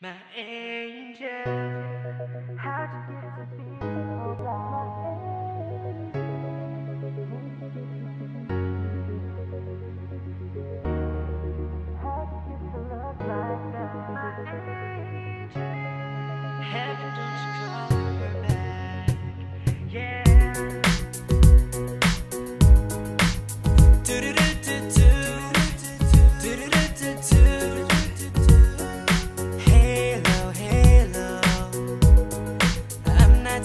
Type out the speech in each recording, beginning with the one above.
My angel, how'd you get to be? How'd you get to like that? My angel, heaven don't you?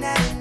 night.